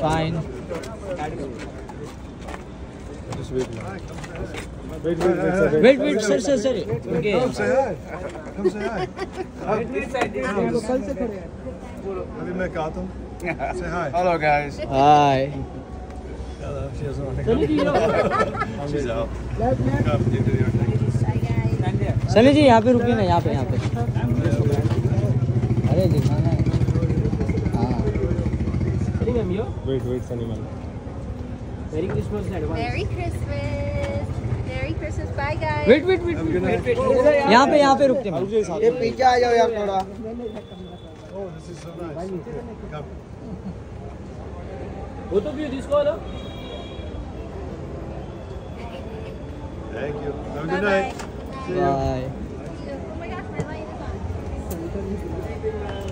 Fine. Just wait. Wait, wait, wait, sir. Wait, wait, sir, sir, sir. Okay. Come say hi. Come say hi. अभी मैं कहता हूँ. Say hi. Hello, guys. Hi. She doesn't want to come. She's out. Come into your thing. Sunny जी यहाँ पे रुकिए ना यहाँ पे यहाँ पे अरे दिखाना है हाँ Wait, wait, Sunny man. Merry Christmas. Merry Christmas. Bye, guys. Wait wait wait यहाँ पे यहाँ पे रुकते हैं ये पीछे आ जाओ यार थोड़ा Oh, this is so nice. Come. Both of you, this call. Thank you. Have a good night. You. Bye Oh my gosh, my light is on.